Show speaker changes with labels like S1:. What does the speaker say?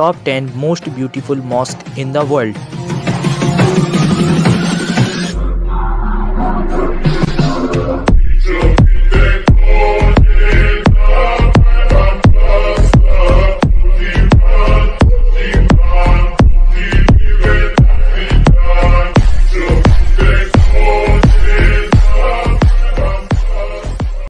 S1: top 10 most beautiful mosques in the world.